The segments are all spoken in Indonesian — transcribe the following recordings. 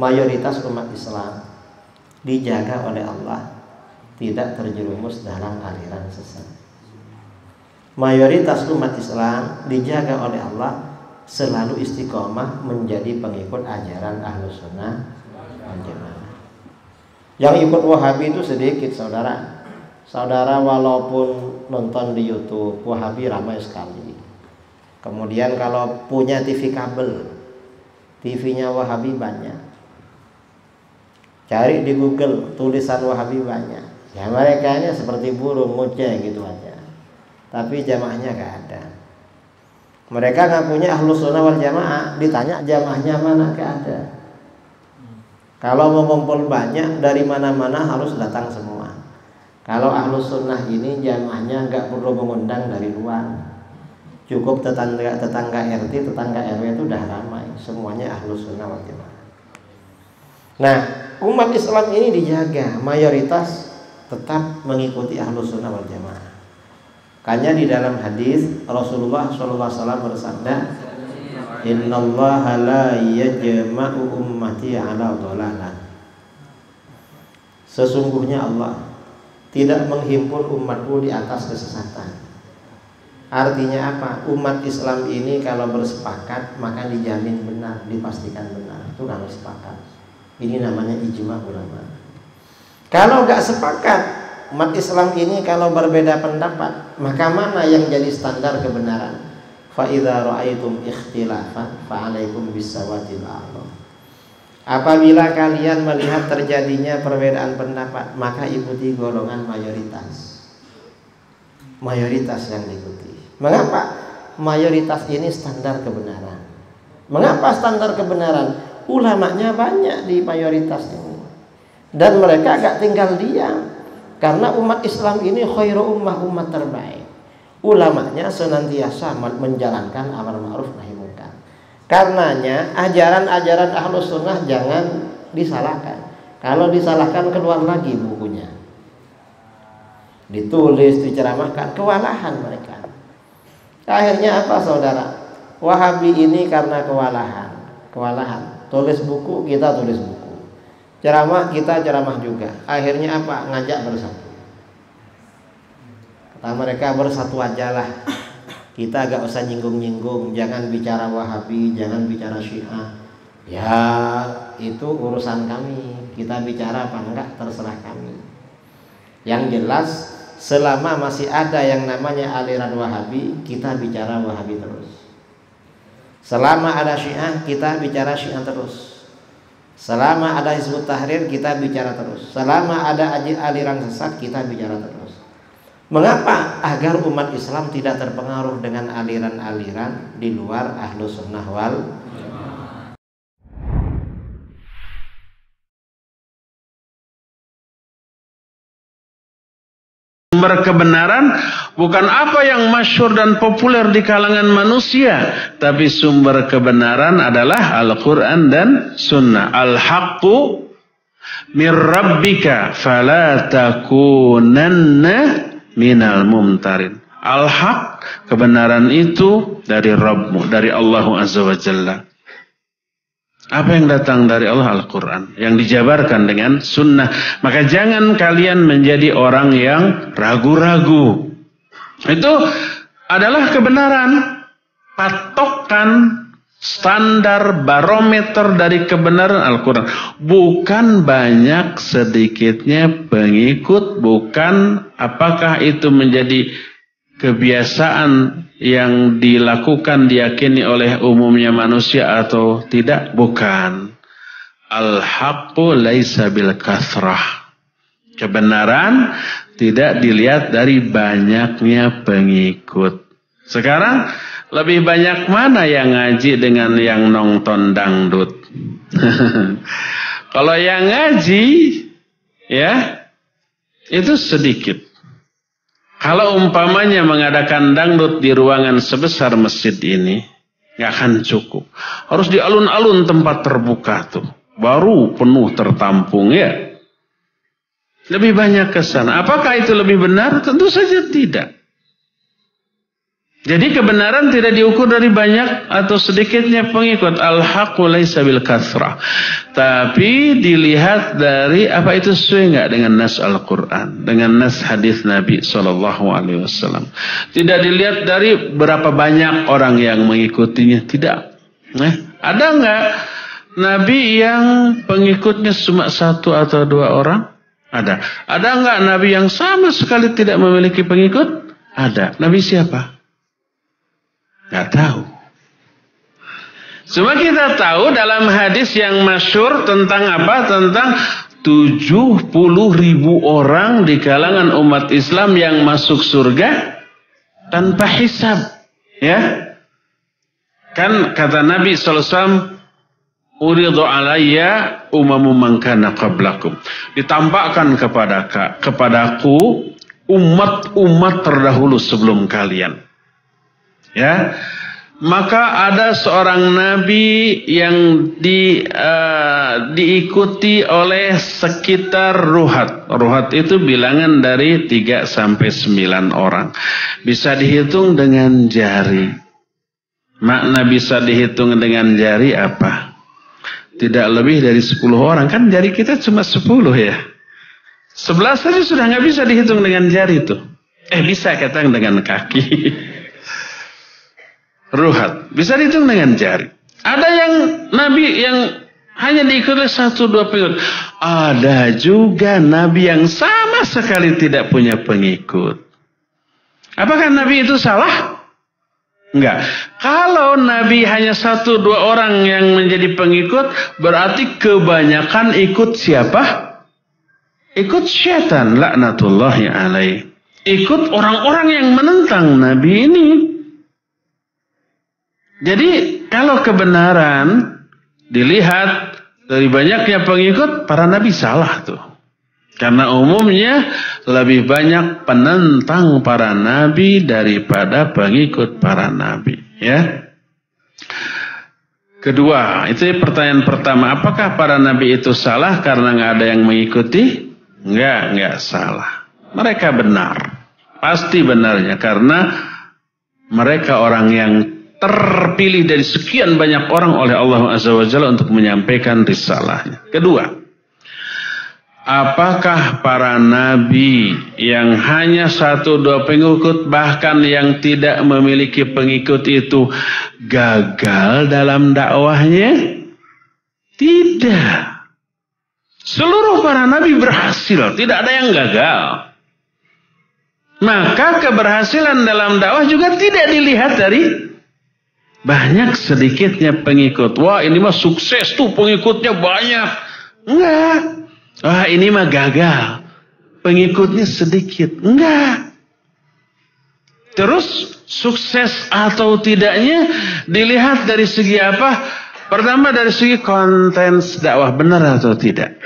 mayoritas umat Islam dijaga oleh Allah tidak terjerumus dalam aliran sesat. Mayoritas umat Islam dijaga oleh Allah selalu istiqomah menjadi pengikut ajaran Ahlus Sunnah. Yang ikut Wahabi itu sedikit saudara. Saudara walaupun nonton di YouTube Wahabi ramai sekali. Kemudian kalau punya TV kabel, TV-nya Wahabi banyak. Cari di Google tulisan Wahabi banyak. Ya mereka ini seperti burung ngoceh gitu aja. Tapi jamaahnya gak ada. Mereka ngakunya ahlu sunnah wal jamaah, ditanya jamaahnya mana gak ada. Kalau mau ngumpul banyak dari mana-mana harus datang semua. Kalau ahlu sunnah ini jamaahnya nggak perlu mengundang dari luar. Cukup tetangga tetangga RT, tetangga RW itu udah ramai. Semuanya ahlu sunnah wal jamaah. Nah, umat Islam ini dijaga mayoritas tetap mengikuti ahlu sunnah wal jamaah. Kanya di dalam hadis Rasulullah SAW bersabda, Inna Allah la yajma'u ummati ala. Sesungguhnya Allah tidak menghimpun umatku di atas kesesatan. Artinya apa? Umat Islam ini kalau bersepakat maka dijamin benar, dipastikan benar. Itu kalau sepakat. Ini namanya ijma ulama. Kalau nggak sepakat umat Islam ini kalau berbeda pendapat, maka mana yang jadi standar kebenaran? Fa idza ra'aitum ikhtilafan fa 'alaikum bisawatil a'lam. Apabila kalian melihat terjadinya perbedaan pendapat, maka ikuti golongan mayoritas. Mayoritas yang diikuti. Mengapa? Mayoritas ini standar kebenaran. Mengapa standar kebenaran? Ulamanya banyak di mayoritas ini dan mereka agak tinggal diam. Karena umat Islam ini khairu ummah umat terbaik. Ulamanya senantiasa menjalankan amar ma'ruf nahi munkar. Karenanya ajaran-ajaran ahlus sunnah jangan disalahkan. Kalau disalahkan keluar lagi bukunya. Ditulis diceramahkan kewalahan mereka. Akhirnya apa saudara? Wahabi ini karena kewalahan. Kewalahan tulis buku kita tulis buku Ceramah kita ceramah juga. Akhirnya apa? Ngajak bersatu. Kata mereka bersatu aja lah. Kita agak usah nyinggung-nyinggung. Jangan bicara Wahabi, jangan bicara Syiah. Ya itu urusan kami. Kita bicara apa enggak terserah kami. Yang jelas selama masih ada yang namanya aliran Wahabi, kita bicara Wahabi terus. Selama ada Syiah, kita bicara Syiah terus. Selama ada Hizbut Tahrir kita bicara terus. Selama ada aliran sesat kita bicara terus. Mengapa? Agar umat Islam tidak terpengaruh dengan aliran-aliran di luar ahlu sunnah wal sumber kebenaran bukan apa yang masyur dan populer di kalangan manusia, tapi sumber kebenaran adalah Al-Quran dan Sunnah. Al-Haqqu min Rabbika fala takunanna minal mumtarin. Al-Haq, kebenaran itu dari Rabbmu, dari Allah Azza wa Jalla. Apa yang datang dari Allah Al-Quran. Yang dijabarkan dengan sunnah. Maka jangan kalian menjadi orang yang ragu-ragu. Itu adalah kebenaran. Patokan standar barometer dari kebenaran Al-Quran. Bukan banyak sedikitnya pengikut. Bukan apakah itu menjadi kebiasaan yang dilakukan diyakini oleh umumnya manusia atau tidak bukan. Al-haqqu laisa bil kathrah kebenaran tidak dilihat dari banyaknya pengikut. Sekarang lebih banyak mana yang ngaji dengan yang nonton dangdut? Kalau yang ngaji ya itu sedikit kalau umpamanya mengadakan dangdut di ruangan sebesar masjid ini, nggak akan cukup. Harus di alun-alun tempat terbuka tuh, baru penuh tertampung ya. Lebih banyak ke sana. Apakah itu lebih benar? Tentu saja tidak. Jadi kebenaran tidak diukur dari banyak atau sedikitnya pengikut. Al-haqqu laisa bil. Tapi dilihat dari apa itu sesuai enggak dengan nas Al-Qur'an, dengan nas hadis Nabi sallallahu alaihi wasallam. Tidak dilihat dari berapa banyak orang yang mengikutinya, tidak. Eh, ada enggak nabi yang pengikutnya cuma satu atau dua orang? Ada. Ada enggak nabi yang sama sekali tidak memiliki pengikut? Ada. Nabi siapa? Gak tahu. Cuma kita tahu dalam hadis yang masyur tentang apa? Tentang 70 ribu orang di kalangan umat Islam yang masuk surga tanpa hisab. Ya. Kan kata Nabi SAW, Uridu alayya umamu mangkana qablakum. Ditampakkan kepada kepadaku umat-umat terdahulu sebelum kalian. Ya. Maka ada seorang nabi yang di, uh, diikuti oleh sekitar ruhat. Ruhat itu bilangan dari 3 sampai 9 orang. Bisa dihitung dengan jari. Makna bisa dihitung dengan jari apa? Tidak lebih dari 10 orang. Kan jari kita cuma 10 ya. 11 saja sudah nggak bisa dihitung dengan jari itu. Eh bisa katakan dengan kaki. Ruhat. Bisa dihitung dengan jari. Ada yang Nabi yang hanya diikuti satu dua pengikut. Ada juga Nabi yang sama sekali tidak punya pengikut. Apakah Nabi itu salah? Enggak. Kalau Nabi hanya satu dua orang yang menjadi pengikut, berarti kebanyakan ikut siapa? Ikut syaitan laknatullahi alaih. Ikut orang-orang yang menentang Nabi ini. Jadi kalau kebenaran dilihat dari banyaknya pengikut, para nabi salah tuh. Karena umumnya lebih banyak penentang para nabi daripada pengikut para nabi. Ya. Kedua, itu pertanyaan pertama. Apakah para nabi itu salah karena nggak ada yang mengikuti? Enggak, enggak salah. Mereka benar. Pasti benarnya karena mereka orang yang terpilih dari sekian banyak orang oleh Allah Azza wa Jalla untuk menyampaikan risalahnya. Kedua, apakah para nabi yang hanya satu dua pengikut bahkan yang tidak memiliki pengikut itu gagal dalam dakwahnya? Tidak. Seluruh para nabi berhasil, tidak ada yang gagal. Maka keberhasilan dalam dakwah juga tidak dilihat dari banyak sedikitnya pengikut. Wah ini mah sukses tuh pengikutnya banyak. Enggak. Wah ini mah gagal. Pengikutnya sedikit. Enggak. Terus sukses atau tidaknya dilihat dari segi apa? Pertama dari segi konten dakwah benar atau tidak.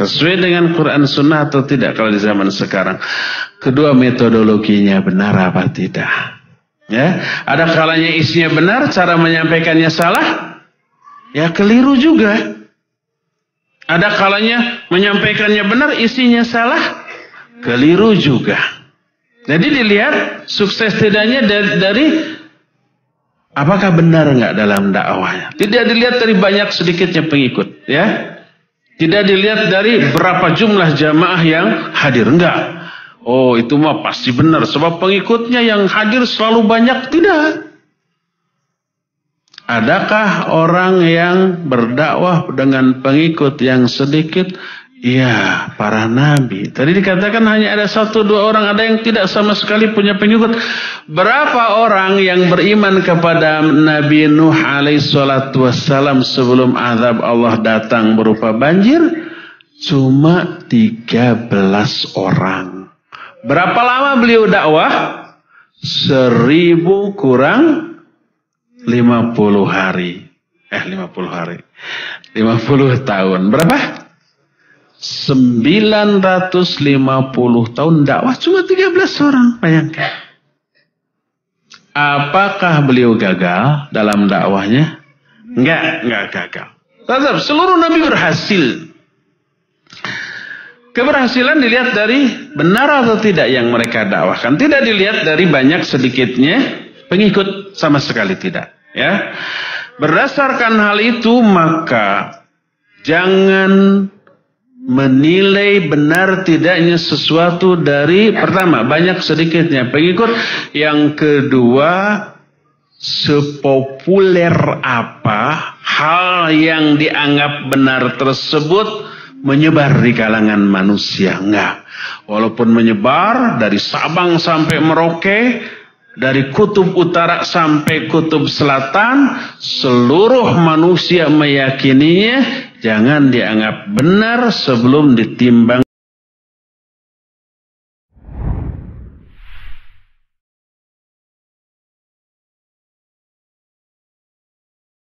Sesuai dengan Quran Sunnah atau tidak kalau di zaman sekarang. Kedua metodologinya benar apa tidak. Ya, ada kalanya isinya benar, cara menyampaikannya salah, ya keliru juga. Ada kalanya menyampaikannya benar, isinya salah, keliru juga. Jadi dilihat sukses tidaknya dari, dari apakah benar nggak dalam dakwahnya. Tidak dilihat dari banyak sedikitnya pengikut, ya. Tidak dilihat dari berapa jumlah jamaah yang hadir, enggak. Oh itu mah pasti benar. Sebab pengikutnya yang hadir selalu banyak. Tidak. Adakah orang yang berdakwah dengan pengikut yang sedikit? Ya, para nabi. Tadi dikatakan hanya ada satu dua orang, ada yang tidak sama sekali punya pengikut. Berapa orang yang beriman kepada Nabi Nuh alaihissalatu wassalam sebelum azab Allah datang berupa banjir? Cuma 13 orang. Berapa lama beliau dakwah? Seribu kurang lima puluh hari. Eh lima puluh hari. Lima puluh tahun. Berapa? Sembilan ratus lima puluh tahun dakwah cuma tiga belas orang. Bayangkan. Apakah beliau gagal dalam dakwahnya? Enggak, enggak gagal. Tetap seluruh nabi berhasil. Keberhasilan dilihat dari benar atau tidak yang mereka dakwahkan. Tidak dilihat dari banyak sedikitnya pengikut sama sekali tidak. Ya, berdasarkan hal itu maka jangan menilai benar tidaknya sesuatu dari pertama banyak sedikitnya pengikut, yang kedua sepopuler apa hal yang dianggap benar tersebut menyebar di kalangan manusia. Enggak. Walaupun menyebar dari Sabang sampai Merauke dari kutub utara sampai kutub selatan seluruh manusia meyakininya jangan dianggap benar sebelum ditimbang